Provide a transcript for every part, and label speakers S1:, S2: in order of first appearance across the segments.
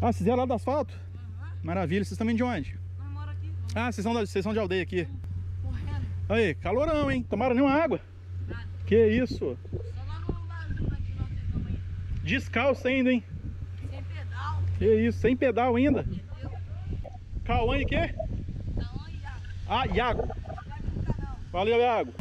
S1: Ah, vocês vieram lá do asfalto? Maravilha. Vocês também de onde?
S2: Nós moramos aqui,
S1: Ah, vocês são, da, vocês são de aldeia aqui.
S2: correndo.
S1: Aí, calorão, hein? Tomaram nenhuma água?
S2: Nada.
S1: Que isso?
S2: Só lá no barzinho aqui nós aí.
S1: Descalço ainda, hein?
S2: Sem pedal,
S1: Que isso, sem pedal ainda. Cauã e quê?
S2: Já?
S1: Ah, Iago.
S2: Já aqui no canal.
S1: Valeu, Iago.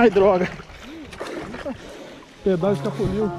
S1: Ai, droga. Pedal escapuliu.